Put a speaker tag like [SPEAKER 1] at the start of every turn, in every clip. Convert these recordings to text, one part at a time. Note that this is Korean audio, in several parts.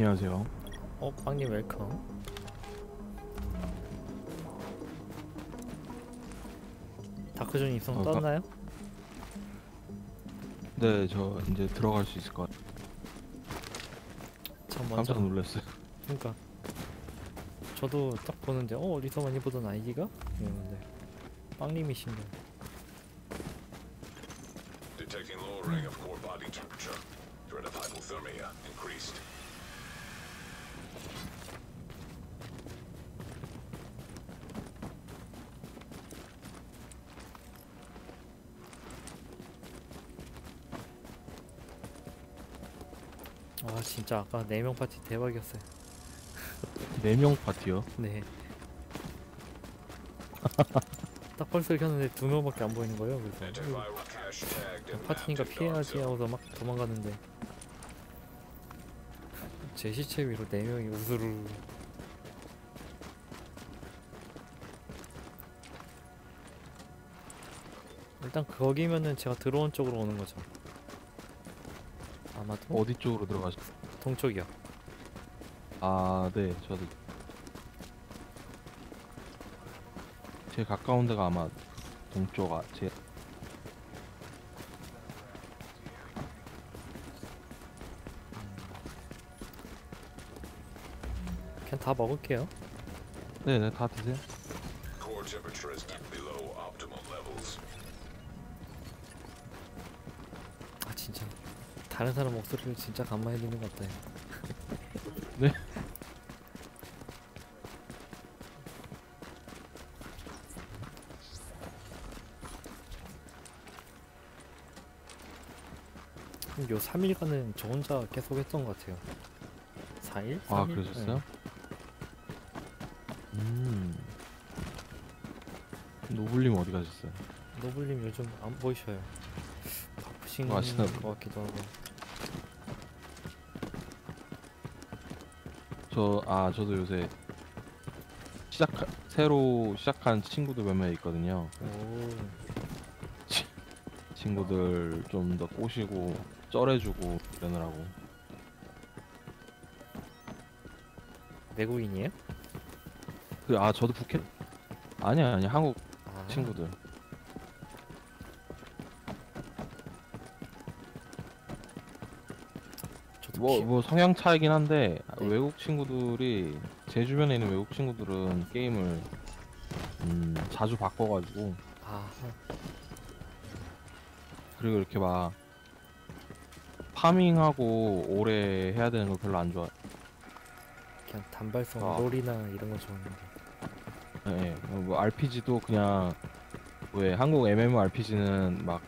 [SPEAKER 1] 안녕하세요.
[SPEAKER 2] 어, 빵님 welcome. 다크존 입성
[SPEAKER 1] 어, 까-
[SPEAKER 2] 떴나요?
[SPEAKER 1] 네, 저 이제 들어갈 수 있을 것 같아요.
[SPEAKER 2] 참 먼저.
[SPEAKER 1] 깜짝 놀랐어요.
[SPEAKER 2] 그러니까 저도 딱 보는데 어 어디서 많이 보던 아이디가 이러는데 빵님이신가?
[SPEAKER 3] Detecting lowering of core body temperature. Threat of hypothermia increased.
[SPEAKER 2] 아 진짜 아까 4명 파티 대박이었어요.
[SPEAKER 1] 네명 파티요.
[SPEAKER 2] 네. 딱 펄스를 켰는데 두 명밖에 안 보이는 거예요. 그래서
[SPEAKER 3] tagged and
[SPEAKER 2] 파티니까 피해야지. 하고서 막 도망가는데 제 시체 위로 4명이 우수르 일단 거기면은 제가 들어온 쪽으로 오는 거죠 아마도
[SPEAKER 1] 어디 쪽으로 들어가셨어요?
[SPEAKER 2] 동쪽이요
[SPEAKER 1] 아, 네, 저도. 제일 가까운 데가 아마 동쪽 아, 제
[SPEAKER 2] 그냥 다 먹을게요
[SPEAKER 1] 네, 네, 다 드세요.
[SPEAKER 3] Core temperature is dipped below optimal levels.
[SPEAKER 2] 아 진짜 다른 사람 목소리를 진짜 간만에 듣는 것 같아요
[SPEAKER 1] 네.
[SPEAKER 2] 음, 요 3일간은 저 혼자 계속 했던 것 같아요 4일?
[SPEAKER 1] 아,
[SPEAKER 2] 3일?
[SPEAKER 1] 그러셨어요? 음. 노블님 어디 가셨어요?
[SPEAKER 2] 네. 노블님 요즘 안 보이셔요 바쁘신 뭐것 같기도 하고
[SPEAKER 1] 저, 아, 저도 요새 시작, 새로 시작한 친구들 몇 명 있거든요.
[SPEAKER 2] 오
[SPEAKER 1] 친구들 좀 더 꼬시고 쩔해주고 이러느라고
[SPEAKER 2] 외국인이에요?
[SPEAKER 1] 그 아 저도 부켓 아니야 아니 한국
[SPEAKER 2] 아,
[SPEAKER 1] 친구들 뭐
[SPEAKER 2] 키-
[SPEAKER 1] 뭐 성향 차이긴 한데
[SPEAKER 2] 네.
[SPEAKER 1] 외국 친구들이 제 주변에 있는 외국 친구들은 게임을 음 자주 바꿔가지고
[SPEAKER 2] 아
[SPEAKER 1] 그리고 이렇게 막 farming하고 오래 해야 되는 걸 별로 안 좋아.
[SPEAKER 2] 그냥 단발성
[SPEAKER 1] 아.
[SPEAKER 2] 롤이나 이런 거 좋아하는데
[SPEAKER 1] 예, 예. 뭐 RPG도 그냥 왜 한국 MMORPG는 막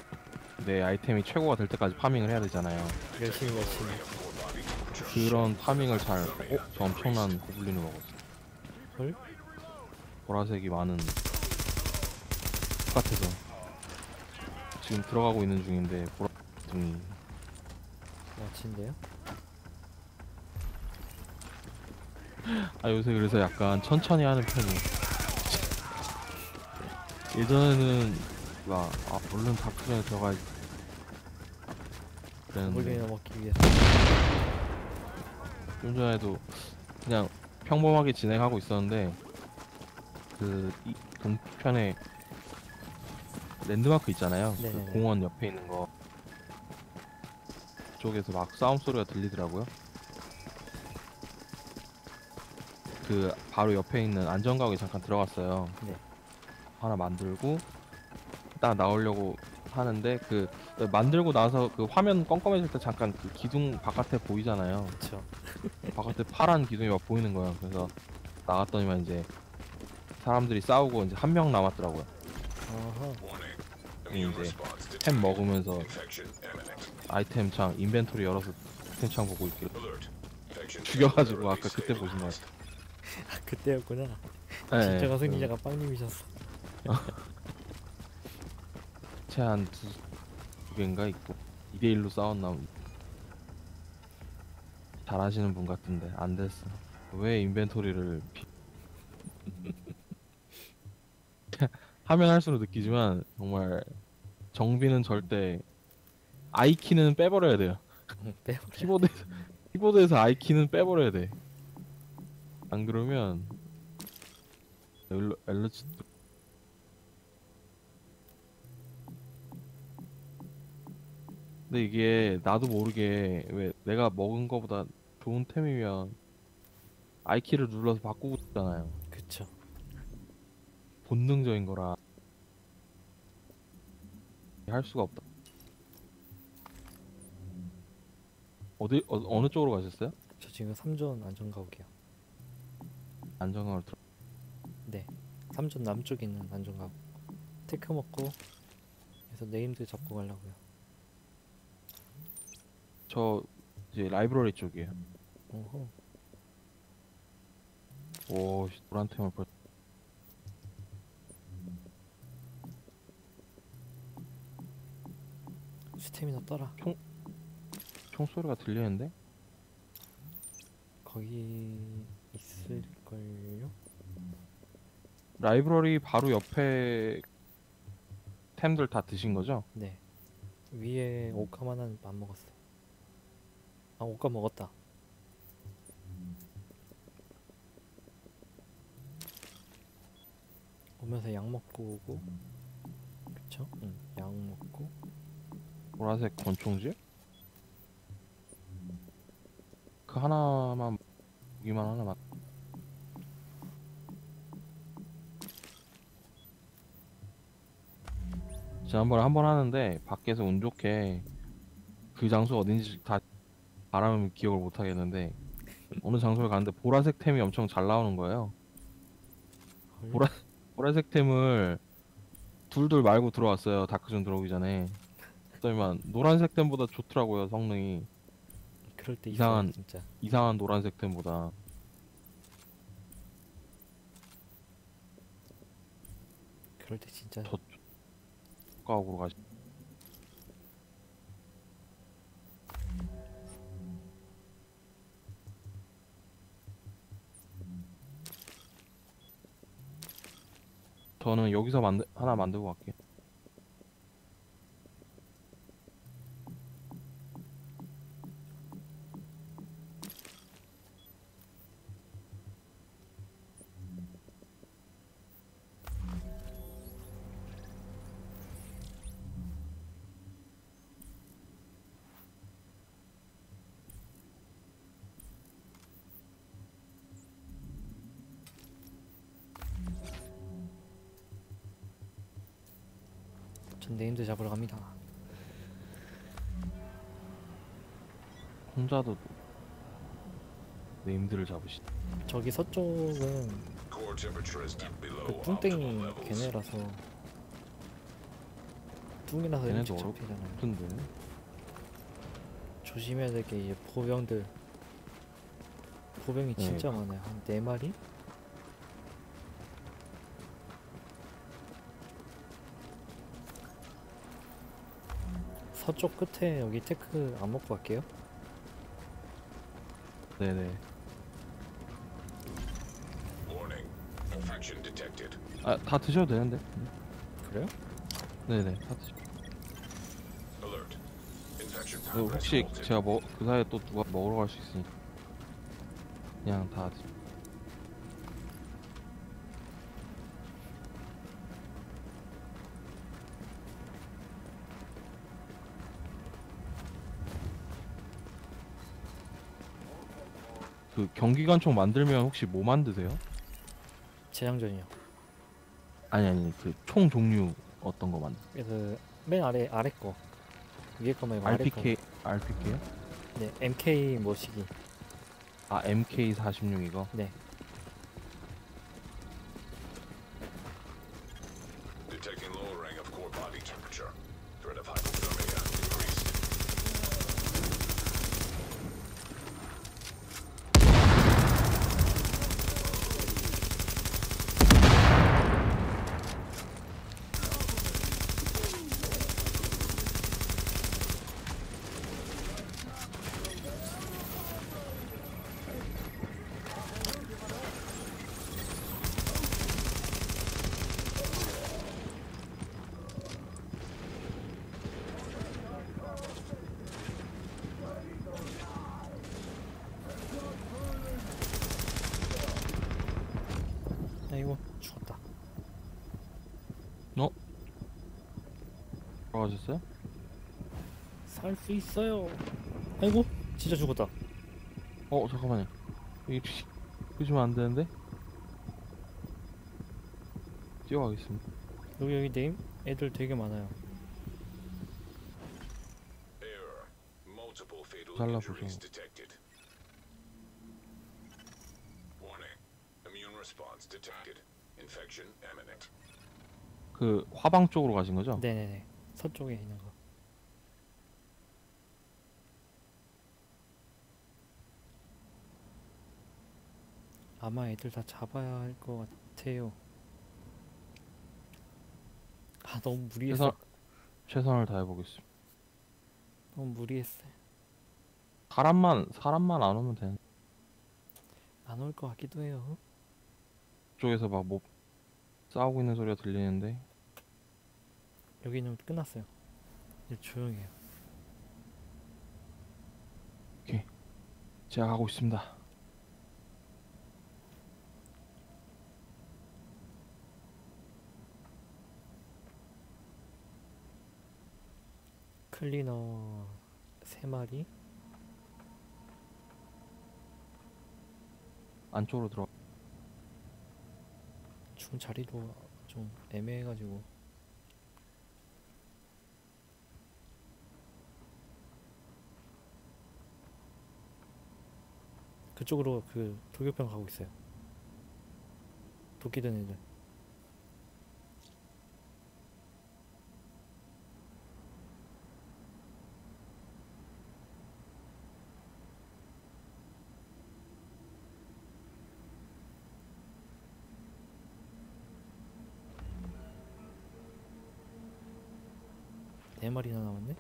[SPEAKER 1] 내 아이템이 최고가 될 때까지 farming을 해야 되잖아요.
[SPEAKER 2] 열심히 열심히
[SPEAKER 1] 그런 farming을 잘, 어? 저 엄청난 고블린을 먹었어.
[SPEAKER 2] 헐?
[SPEAKER 1] 보라색이 많은 똑같아서 지금 들어가고 있는 중인데 보라색이
[SPEAKER 2] 멋진데요?
[SPEAKER 1] 아 요새 그래서 약간 천천히 하는 편이에요. 예전에는 막 아, 얼른 다크전에 들어가야지. 그랬는데
[SPEAKER 2] 먹기 위해서
[SPEAKER 1] 좀 전에도 그냥 평범하게 진행하고 있었는데 그 이 동편에 랜드마크 있잖아요. 그
[SPEAKER 2] 네네네.
[SPEAKER 1] 공원 옆에 있는 거 쪽에서 막 싸움 소리가 들리더라고요. 그 바로 옆에 있는 안전가옥에 잠깐 들어갔어요.
[SPEAKER 2] 네.
[SPEAKER 1] 하나 만들고 딱 나오려고 하는데 그 만들고 나서 그 화면 껌껌해질 때 잠깐 그 기둥 바깥에 보이잖아요.
[SPEAKER 2] 그쵸
[SPEAKER 1] 바깥에 파란 기둥이 막 보이는 거야. 그래서 나갔더니만 이제 사람들이 싸우고 이제 한 명 남았더라고요. 이제 햄. 먹으면서. 아이템 창 인벤토리 열어서 아이템 창 보고.
[SPEAKER 3] Infection
[SPEAKER 1] 죽여가지고 아까 그때 보신 거
[SPEAKER 3] stabilized.
[SPEAKER 2] 아 그때였구나
[SPEAKER 1] 같아요.
[SPEAKER 2] 진짜가
[SPEAKER 1] 네,
[SPEAKER 2] 승리자가 빵님이셨어
[SPEAKER 1] 최한 두, 두 개인가 있고 2대 1로 싸웠나 잘하시는 분 같은데 안 됐어. 왜 인벤토리를 비... 하면 할수록 느끼지만 정말 정비는 절대 아이 키는 빼버려야 돼요.
[SPEAKER 2] 빼버려
[SPEAKER 1] 키보드 키보드에서 아이키는 빼버려야 돼. 안 그러면 엘러 엘러치 근데 이게 나도 모르게 왜 내가 먹은 거보다 좋은 템이면 아이키를 눌러서 바꾸고 있잖아요.
[SPEAKER 2] 그쵸.
[SPEAKER 1] 본능적인 거라 할 수가 없다. 어디 어, 어느 쪽으로 가셨어요?
[SPEAKER 2] 저 지금 3존 안전 가옥이요.
[SPEAKER 1] 안정감을 들어.
[SPEAKER 2] 네. 3존 남쪽에 있는 안전 가옥. tech 먹고 그래서 named 잡고 가려고요.
[SPEAKER 1] 저 이제 라이브러리 쪽이에요.
[SPEAKER 2] 오호.
[SPEAKER 1] 오, 씨, 노란 템을 벌.
[SPEAKER 2] 스태미나 떠라.
[SPEAKER 1] 총소리가 들리는데?
[SPEAKER 2] 거기 있을걸요?
[SPEAKER 1] 라이브러리 바로 옆에 템들 다 드신 거죠?
[SPEAKER 2] 네. 위에 옷감 하나는 안 먹었어요. 아 옷감 먹었다. 오면서 약 먹고 오고. 그쵸? 응. 약 먹고.
[SPEAKER 1] 보라색 권총질? 그 하나만 무기만 하나만. 지난번에 한 번 하는데 밖에서 운 좋게 그 장소 어딘지 다 바람을 기억을 못 하겠는데 어느 장소에 갔는데 보라색 템이 엄청 잘 나오는 거예요.
[SPEAKER 2] 헐.
[SPEAKER 1] 보라- 보라색 템을 둘둘 말고 들어왔어요. 다크존 들어오기 전에. 그랬더니만 노란색 템보다 좋더라고요 성능이
[SPEAKER 2] 그럴 때
[SPEAKER 1] 이상한-
[SPEAKER 2] 이상한 진짜.
[SPEAKER 1] 이상한 노란색 템보다
[SPEAKER 2] 그럴 때 진짜
[SPEAKER 1] 저 가옥으로 가시. 저는 여기서 만들 하나 만들고 갈게요.
[SPEAKER 2] 전 named 잡으러 갑니다.
[SPEAKER 1] 혼자도 named를 잡으시.
[SPEAKER 2] 저기 서쪽은 그 뚱땡이. 걔네라서 뚱이라서 일찍 잡히잖아요.
[SPEAKER 1] 같은데.
[SPEAKER 2] 조심해야 될 게 이제 보병들 보병이
[SPEAKER 1] 네.
[SPEAKER 2] 진짜 많아요. 한네 마리? 서쪽 끝에 여기 tech 안 먹고 갈게요.
[SPEAKER 1] 네네.
[SPEAKER 3] Warning. Infection detected.
[SPEAKER 1] 아다 드셔도 되는데.
[SPEAKER 2] 그래요?
[SPEAKER 1] 네네. 다 드시.
[SPEAKER 3] Alert. Infection
[SPEAKER 1] 그 혹시. 제가 먹그 사이에 또 누가 먹으러 갈 수 있으니까 그냥 다 드- 그 경기관총 만들면 혹시 뭐 만드세요?
[SPEAKER 2] 재장전이요.
[SPEAKER 1] 아니 아니 그 총 종류 어떤 거 만드?
[SPEAKER 2] 그래서 맨 아래 아래 거 위에 거 말고 아래 거.
[SPEAKER 1] RPK RPK요?
[SPEAKER 2] 네, MK 모시기.
[SPEAKER 1] 아 MK 46 이거?
[SPEAKER 2] 네.
[SPEAKER 1] 들어가셨어요?
[SPEAKER 2] 살 수 있어요. 아이고 진짜 죽었다.
[SPEAKER 1] 어 잠깐만요. 이게 그러시면 안 되는데. 뛰어가겠습니다.
[SPEAKER 2] 여기 여기 네임 애들 되게 많아요.
[SPEAKER 1] 잘라보죠. 그 화방 쪽으로 가신 거죠?
[SPEAKER 2] 네네네 서쪽에 있는 거. 아마 애들 다 잡아야 할 것 같아요. 아 너무 무리했어.
[SPEAKER 1] 최선 최선을 다해 보겠습니다.
[SPEAKER 2] 너무 무리했어요.
[SPEAKER 1] 사람만 사람만 안 오면 되는.
[SPEAKER 2] 안 올 것 같기도 해요.
[SPEAKER 1] 쪽에서 막 뭐 싸우고 있는 소리가 들리는데
[SPEAKER 2] 여기는 끝났어요. 이제 조용해요.
[SPEAKER 1] 제가 가고 있습니다.
[SPEAKER 2] 클리너 세 마리.
[SPEAKER 1] 안쪽으로 들어.
[SPEAKER 2] 중 자리도 좀 애매해가지고 그쪽으로 그 돌격병 가고 있어요. 도끼 든 애들. 네 마리나 남았네.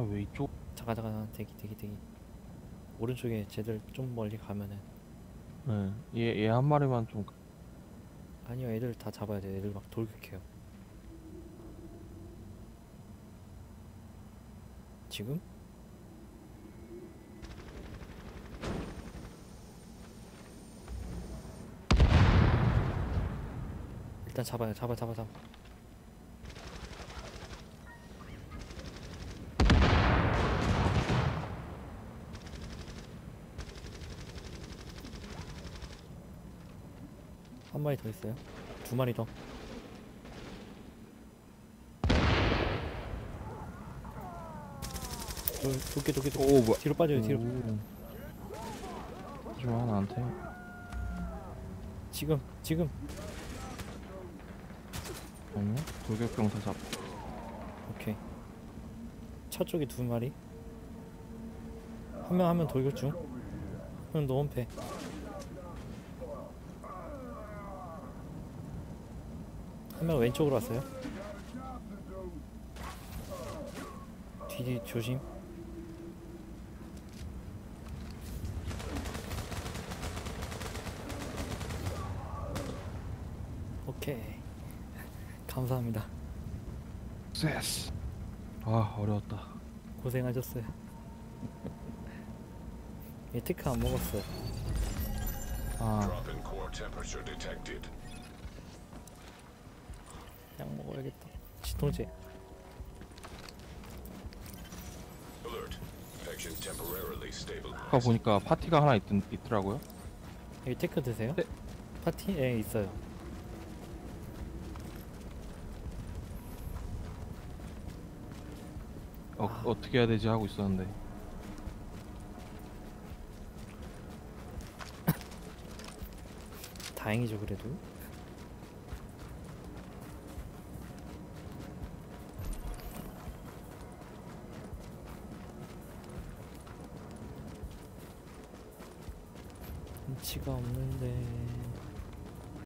[SPEAKER 1] 아 왜 이쪽?
[SPEAKER 2] 잠깐 잠깐 대기 대기 대기. 오른쪽에 쟤들 좀 멀리 가면은
[SPEAKER 1] 네. 얘얘 한 마리만 좀
[SPEAKER 2] 아니요 애들 다 잡아야 돼. 애들 막 돌격해요. 지금? 일단 잡아요. 잡아 잡아 잡아. 한 마리 더 있어요. 두 마리 더. 도, 도끼 도끼 도끼
[SPEAKER 1] 오 뭐야?
[SPEAKER 2] 뒤로 빠져요 뒤로
[SPEAKER 1] 좋아 나한테.
[SPEAKER 2] 지금 지금
[SPEAKER 1] 아니요. 돌격병사 잡.
[SPEAKER 2] 오케이 차 쪽에 두 마리 한 명 한 명 돌격 중한 명 노원패 한 명 왼쪽으로 왔어요 뒤 조심 오케이 감사합니다
[SPEAKER 1] 세스. 아 어려웠다.
[SPEAKER 2] 고생하셨어요. 얘 tech 안 먹었어요.
[SPEAKER 1] 아
[SPEAKER 2] 약 먹어야겠다. 진통제.
[SPEAKER 3] Alert. Infection temporarily stabilized.
[SPEAKER 1] 아까 보니까 파티가 하나 있, 있더라고요.
[SPEAKER 2] 여기 테크 드세요?
[SPEAKER 1] 네.
[SPEAKER 2] 파티? 예, 있어요.
[SPEAKER 1] 어,
[SPEAKER 2] 아.
[SPEAKER 1] 어떻게 해야 되지 하고 있었는데
[SPEAKER 2] 다행이죠, 그래도. 눈치가 없는데.